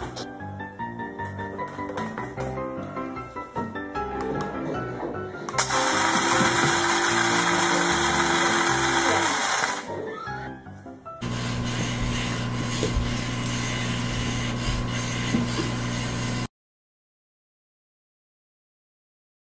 you